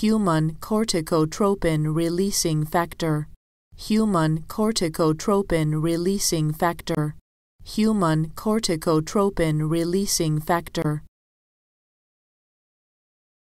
human corticotropin releasing factor, human corticotropin releasing factor, human corticotropin releasing factor.